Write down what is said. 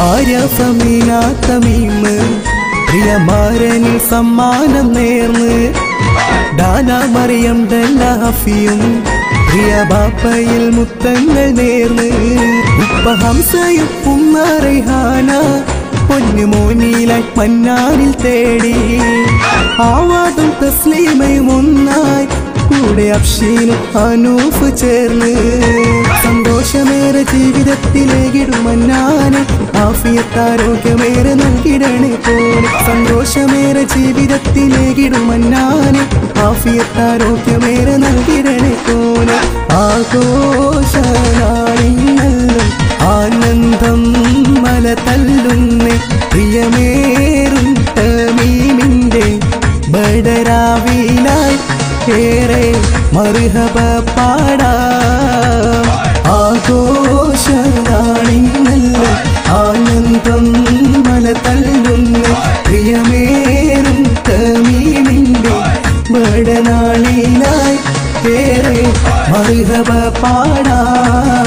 ഭാര്യ സമീന തമീമ് പ്രിയമാരനിൽ സമ്മാനം നേർന്ന് ഡാന മറിയം ഡല്ലാഫിയും പ്രിയ ബാപ്പയിൽ മുത്തങ്ങൾ നേർന്ന്. ഉപ്പ ഹംസയും ഉമ്മ റൈഹാന പൊന്നു തേടി. ആവാതും തസ്ലീമയും ഒന്നായി കൂടെ അഫ്ഷീനും അനൂഫ് ചേർന്ന്. സന്തോഷമേറെ ജീവിതത്തിലേകിടും മന്നാന് ആഫിയത്താരോഗ്യമേറെ നൽകിടണേ പോലെ. സന്തോഷമേറെ ജീവിതത്തിലേകിടുമന്നാനെ ആഫിയത്താരോഗ്യമേറെ നൽകിടണേ പോലെ. ആഘോഷനാളിന്നല്ലും ആനന്ദം മല തല്ലുന്നേ പ്രിയമേറും തമീമിന്റെ ബടരാവിലായി ഏറെ മറുഹബ പാടാം. ആനന്ദം മല തല്ലുന്ന പ്രിയമേറും തമീമിന്റെ ബടനാളിലായി പേരെ മറുഹബ പാടാം.